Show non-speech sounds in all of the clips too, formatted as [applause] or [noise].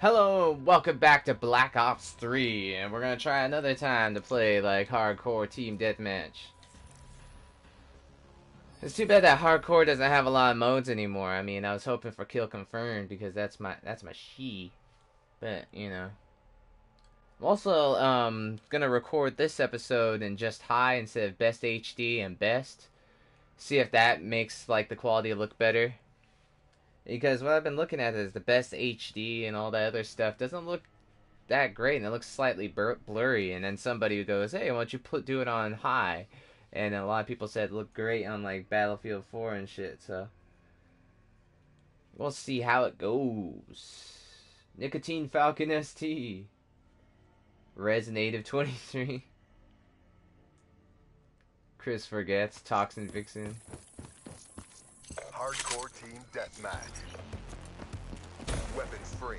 Hello, welcome back to Black Ops 3, and we're gonna try another time to play, like, hardcore team deathmatch. It's too bad that hardcore doesn't have a lot of modes anymore. I mean, I was hoping for kill confirmed, because that's my, that's my she. But, you know. I'm also, um, gonna record this episode in just high instead of best HD and best. See if that makes, like, the quality look better. Because what I've been looking at is the best HD and all that other stuff doesn't look that great, and it looks slightly blurry. And then somebody goes, "Hey, why don't you put do it on high?" And a lot of people said it looked great on like Battlefield 4 and shit. So we'll see how it goes. Nicotine Falcon ST. Res Native 23. Chris forgets Toxin Vixen. Hardcore Team Deathmatch. Weapons free.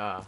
Ah.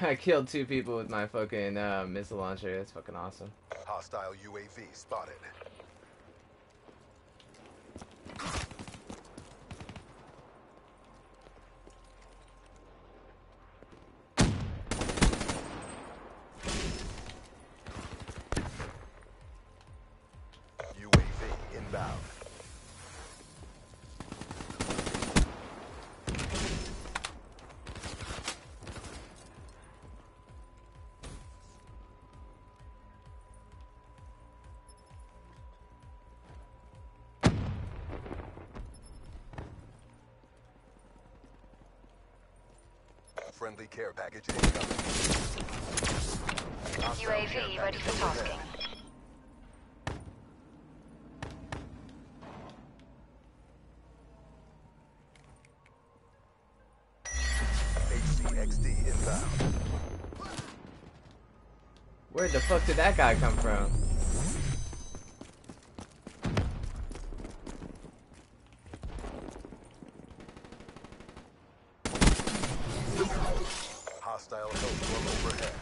[laughs] I killed two people with my fucking uh, missile launcher. That's fucking awesome. Hostile UAV spotted. Friendly care package incoming. UAV ready for tasking. HCXD inbound. Where the fuck did that guy come from? Hostile Hellstorm overhead.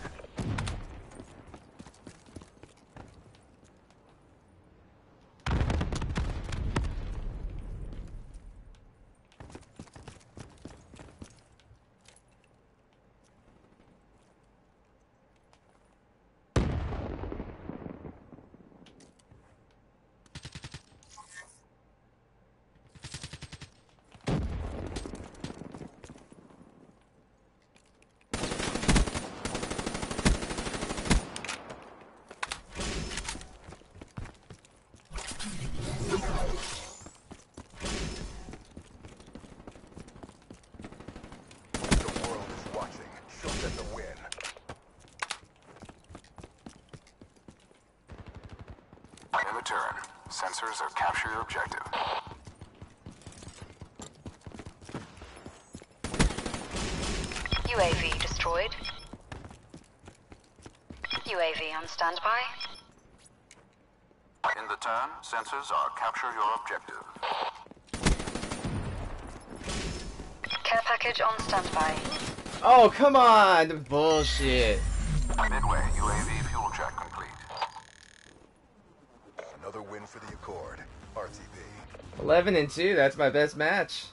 The world is watching. Show them the win. In return, sensors are capture your objective. UAV destroyed. UAV on standby. In the turn, sensors are capture your objective. Care package on standby. Oh, come on! The bullshit. Midway, UAV for the Accord. RTP. 11 and 2, that's my best match.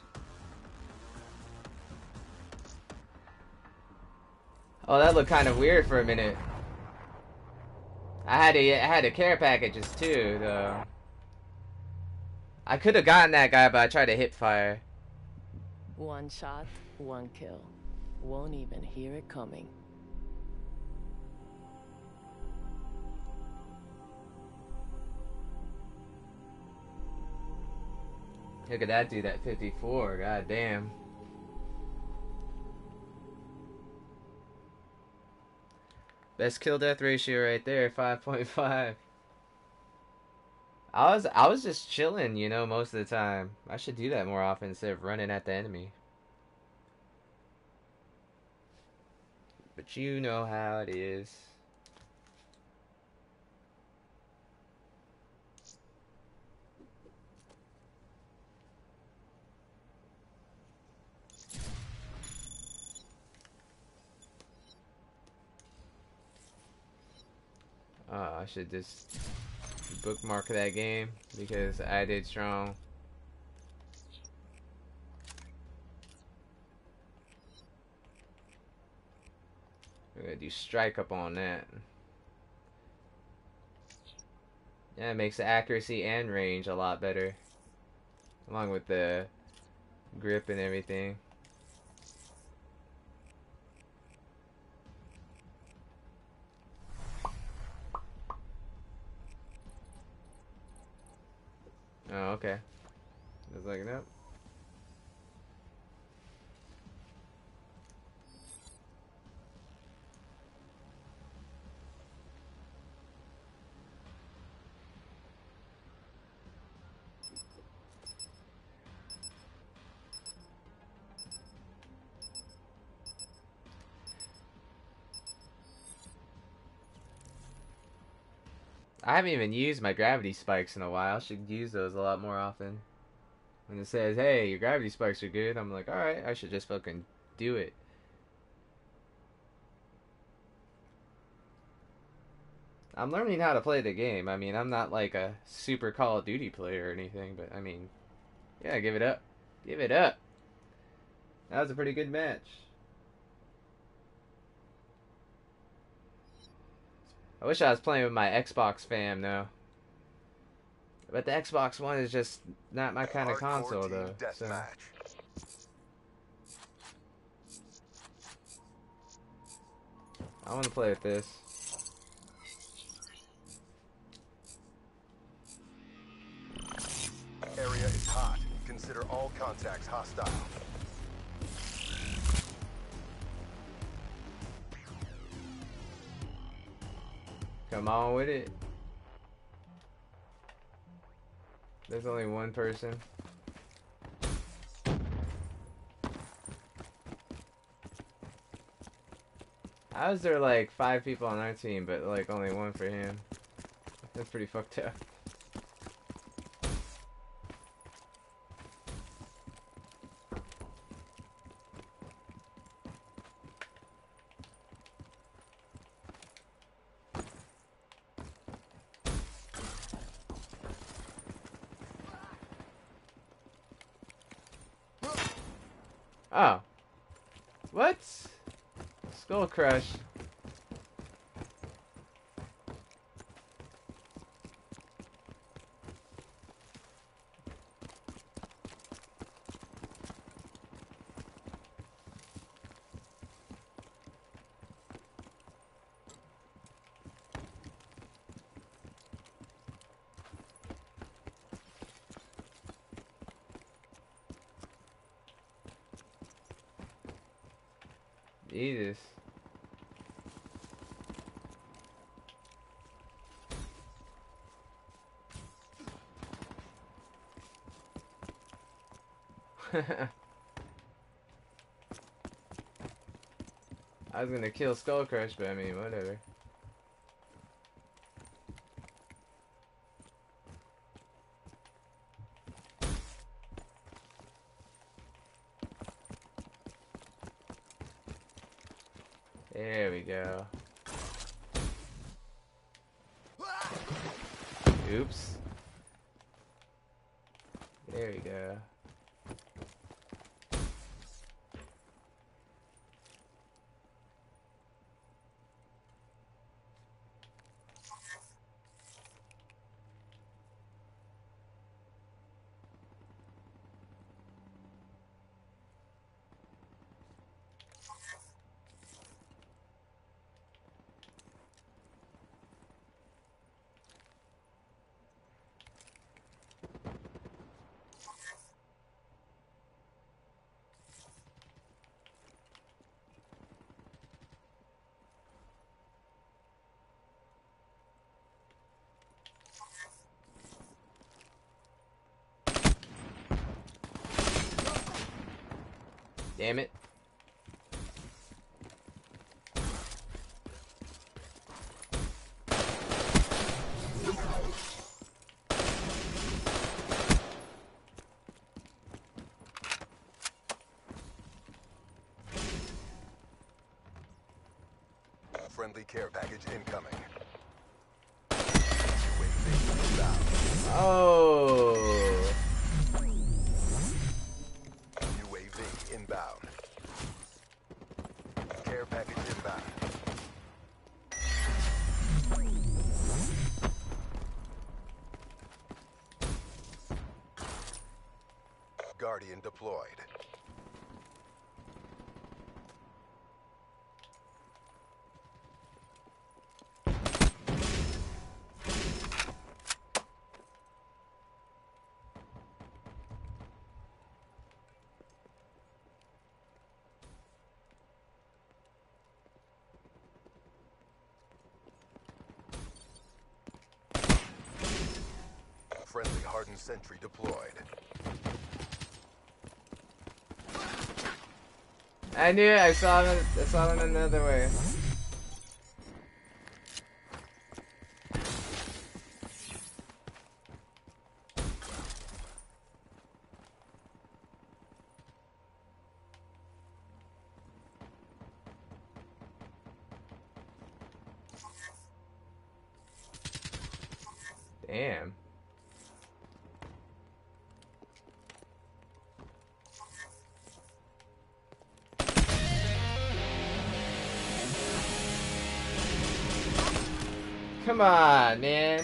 Oh, that looked kind of weird for a minute. I had to, I had to care packages too, though. I could have gotten that guy, but I tried to hip fire. One shot, one kill. Won't even hear it coming. Look at that dude at 54. God damn. Best kill death ratio right there, 5.5. I was I was just chilling, you know, most of the time. I should do that more often instead of running at the enemy. But you know how it is. Oh, I should just bookmark that game because I did strong. We're gonna do strike up on that. Yeah, it makes the accuracy and range a lot better. Along with the grip and everything. Okay. Just like nope. I haven't even used my gravity spikes in a while. I should use those a lot more often. When it says, hey, your gravity spikes are good, I'm like, alright, I should just fucking do it. I'm learning how to play the game. I mean, I'm not like a super Call of Duty player or anything, but I mean, yeah, give it up. Give it up. That was a pretty good match. I wish I was playing with my Xbox fam though. But the Xbox One is just not my kind of console though. So. I want to play with this. Area is hot. Consider all contacts hostile. Come on with it. There's only one person. How is there like five people on our team, but like only one for him? That's pretty fucked up. Oh. What? Crush. Jesus. [laughs] I was gonna kill Skullcrush, but I mean, whatever. There we go. Oops. There we go. Damn it. Friendly care package incoming. Oh. Guardian deployed. Friendly hardened sentry deployed. I knew it. I saw it. I saw it another way. Come on, man.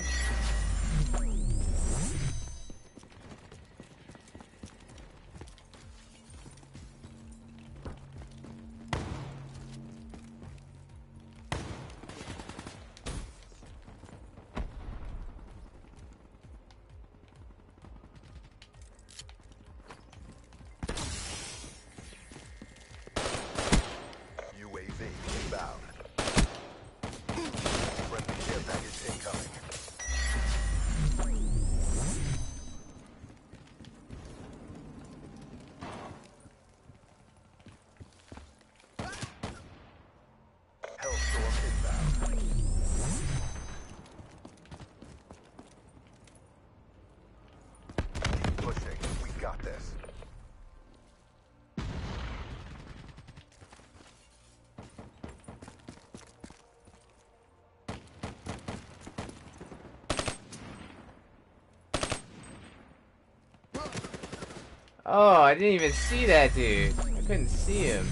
Oh, I didn't even see that dude. I couldn't see him.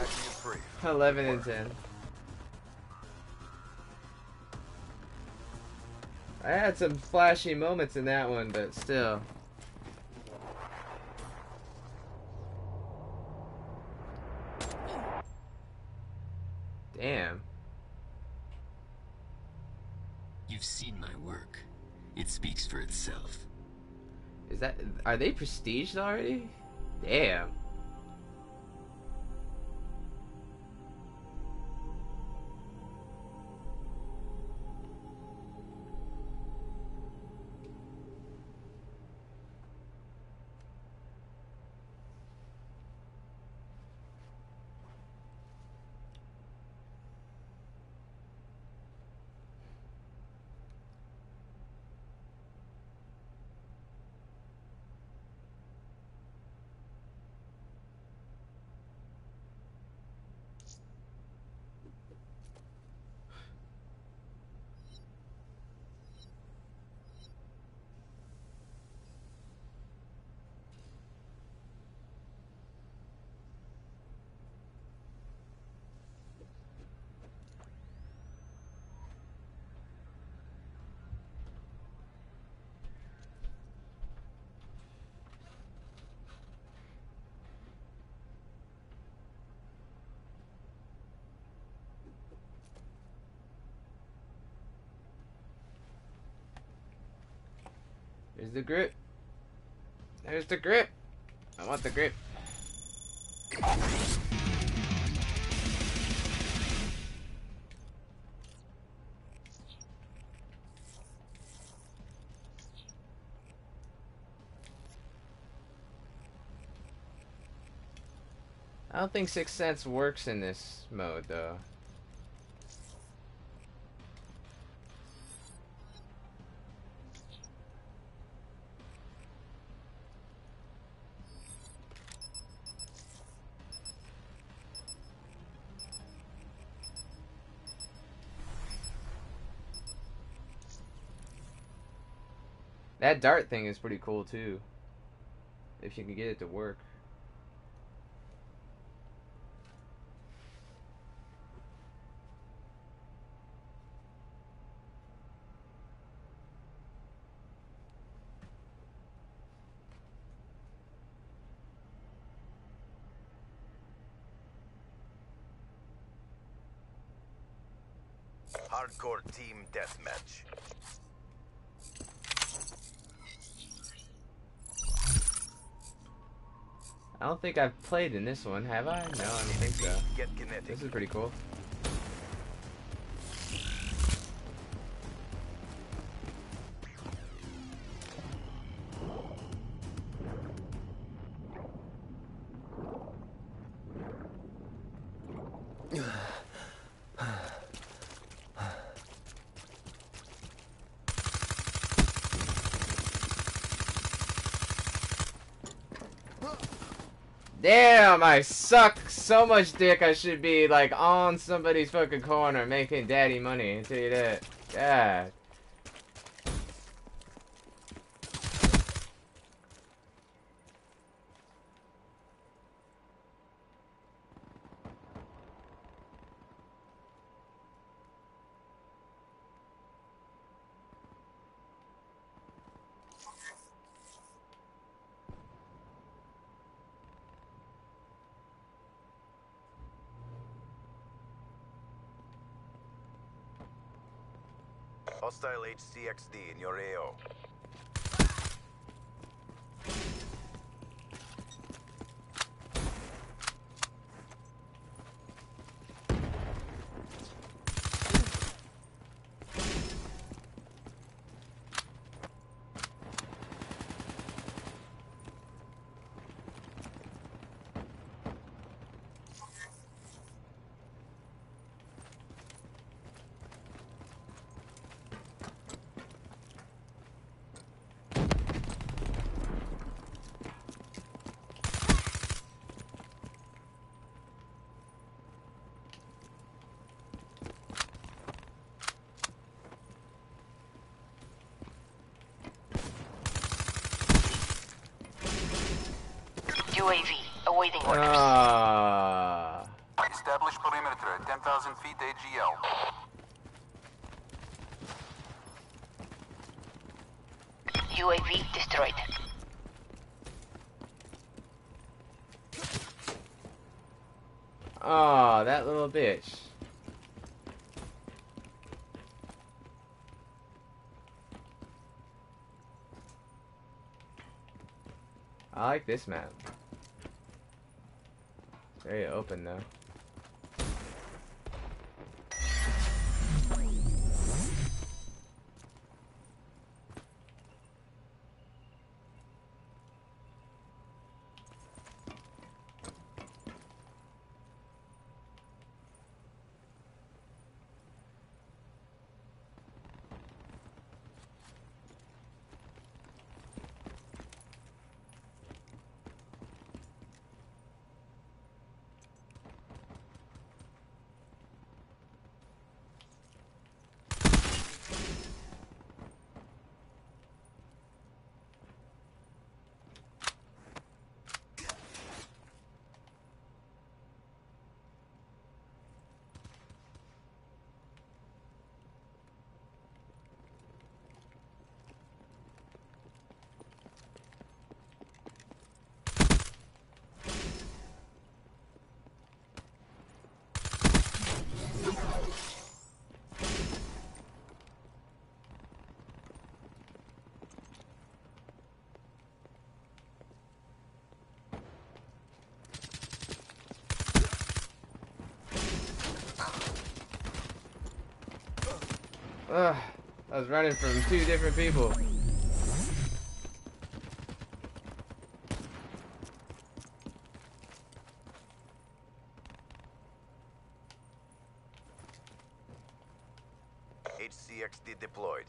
Taxi is free. 11 and 10. I had some flashy moments in that one, but still. Damn. You've seen my work. It speaks for itself. Is that are they prestiged already? Damn. There's the grip. There's the grip. I want the grip. I don't think Sixth Sense works in this mode though. That dart thing is pretty cool too. If you can get it to work. Hardcore team deathmatch. I don't think I've played in this one, have I? No, I don't think so. This is pretty cool. Damn, I suck so much dick I should be like on somebody's fucking corner making daddy money. I tell you that. God. Hostile HCXD in your AO. UAV awaiting orders. Ah. Establish perimeter at 10,000 feet AGL. UAV destroyed. Oh, that little bitch. I like this map. Very open though. Ugh, I was running from two different people. HCXD deployed.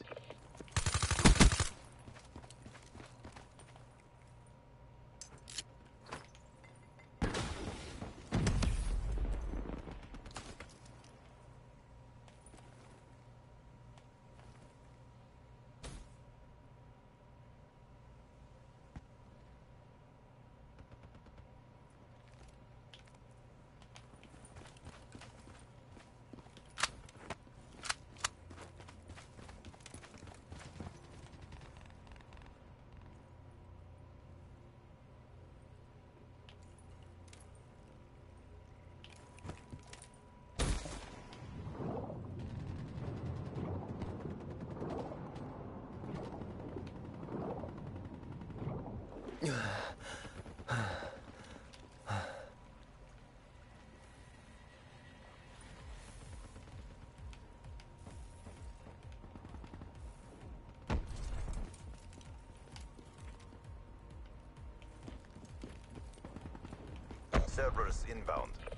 Cerberus inbound.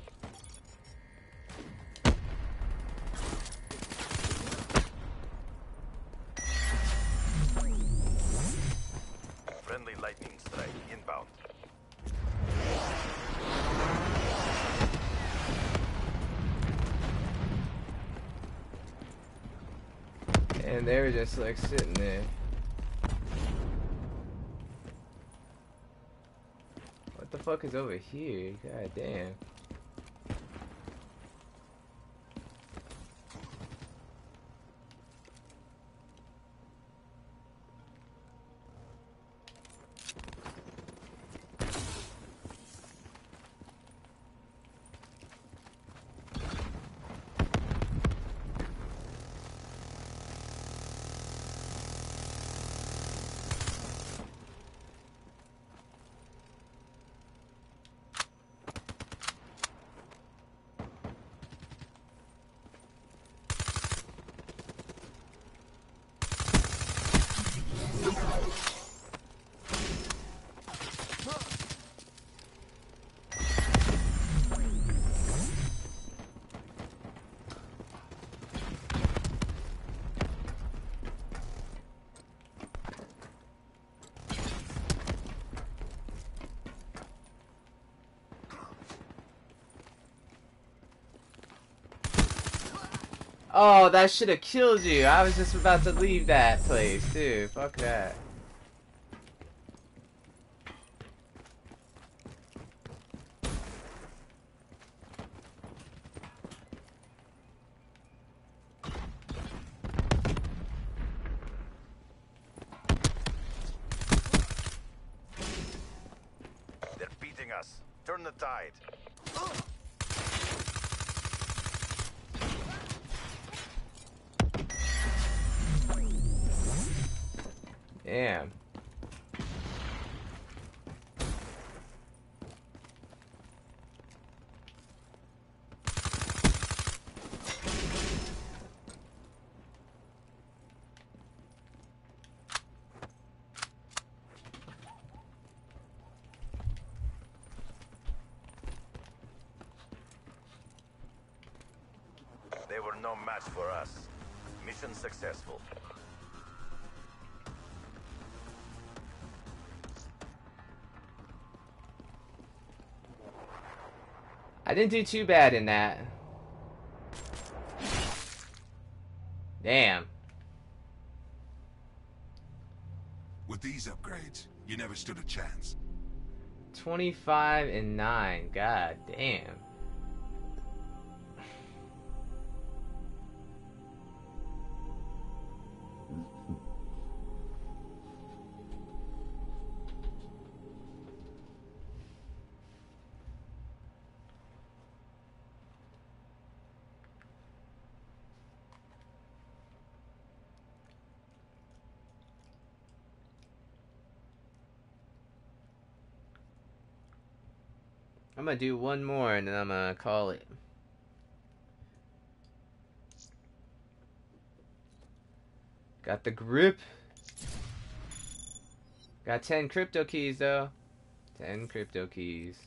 Strike inbound. And they were just like sitting there. What the fuck is over here? God damn. Oh, that should have killed you. I was just about to leave that place, dude. Fuck that. They're beating us. Turn the tide. Damn. They were for us. Mission successful. I didn't do too bad in that. Damn. With these upgrades, you never stood a chance. 25 and 9. God damn. Gonna do one more and then I'm gonna call it. Got the grip. Got 10 crypto keys though. 10 crypto keys.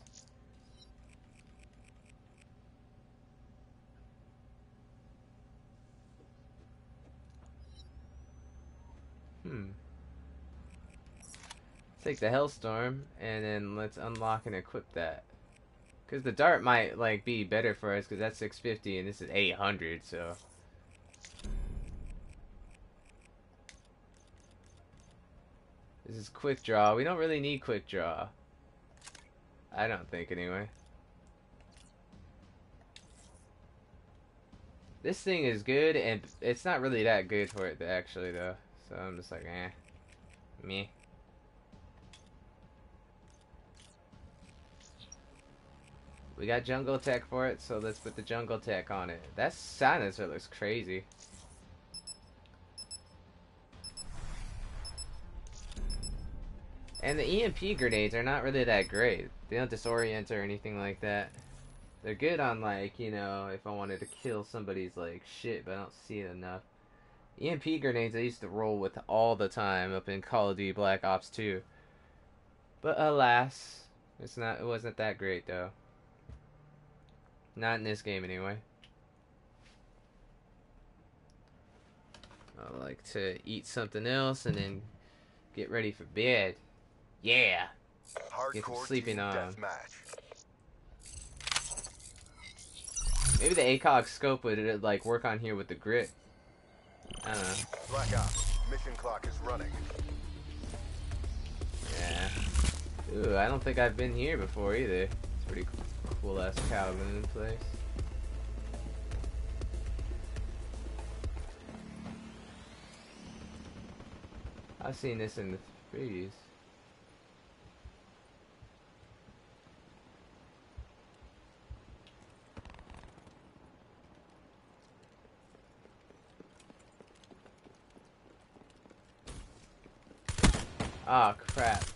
Hmm. Take the Hellstorm and then let's unlock and equip that. Cause the dart might like be better for us because that's 650 and this is 800 so. This is quick draw. We don't really need quick draw. I don't think anyway. This thing is good and it's not really that good for it actually though. So I'm just like, eh. Me. We got jungle tech for it, so let's put the jungle tech on it. That silencer looks crazy. And the EMP grenades are not really that great. They don't disorient or anything like that. They're good on like, you know, if I wanted to kill somebody's like shit, but I don't see it enough. EMP grenades I used to roll with all the time up in Call of Duty Black Ops 2. But alas, it's not it wasn't that great though. Not in this game anyway. I like to eat something else and then get ready for bed. Yeah. Get some Hardcore sleeping on. Maybe the ACOG scope would uh, like work on here with the grit. I don't know. Black Ops. Mission clock is running. Yeah. Ooh, I don't think I've been here before either. It's pretty cool ass Calvin in place. I've seen this in the previews. Ah, crap.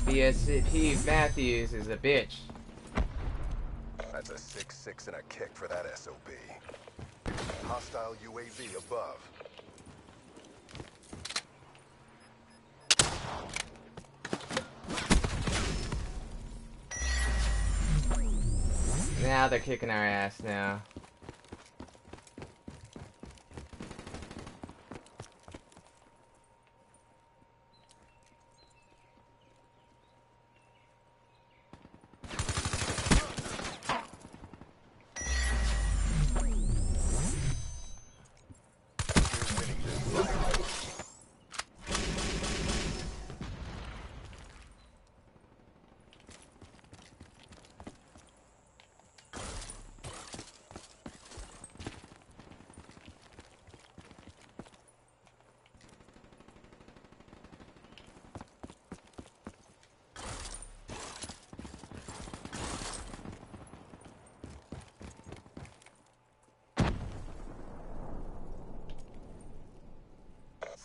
BSP Matthews is a bitch. That's a 6-6 and a kick for that SOB. Hostile UAV above. Now they're kicking our ass now. We're winning this fight.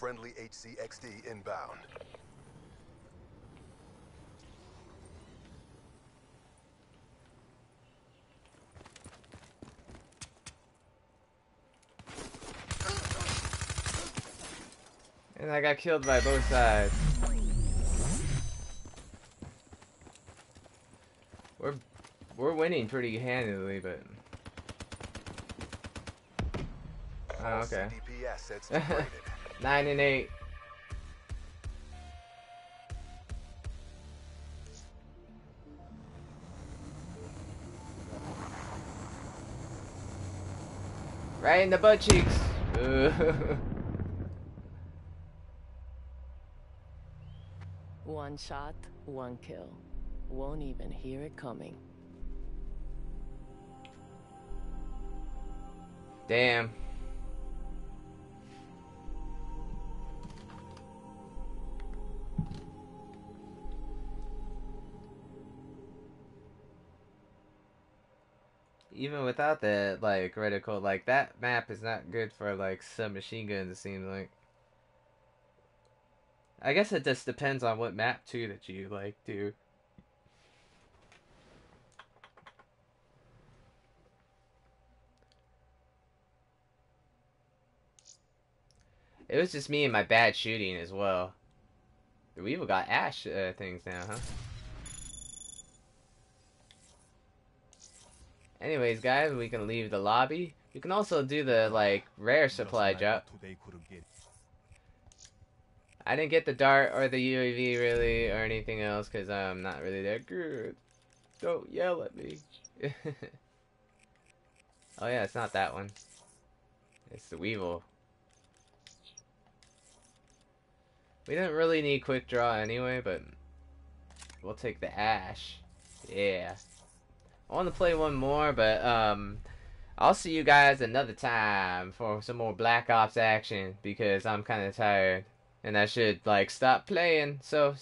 Friendly HCXD inbound. And I got killed by both sides. We're we're winning pretty handily, but oh, okay. CDP assets degraded. Nine and eight. Right in the butt cheeks. [laughs] One shot, one kill. Won't even hear it coming. Damn. Even without that, like, reticle, like, that map is not good for, like, submachine guns, it seems like. I guess it just depends on what map, too, that you, like, do. It was just me and my bad shooting as well. We even got ash uh, things now, huh? Anyways, guys, we can leave the lobby. You can also do the like rare supply drop. I didn't get the dart or the UAV really or anything else because I'm not really that good. Don't yell at me. [laughs] oh yeah, it's not that one. It's the Weevil. We didn't really need quick draw anyway, but we'll take the Ash. Yeah. I want to play one more, but um, I'll see you guys another time for some more Black Ops action because I'm kind of tired and I should like stop playing. So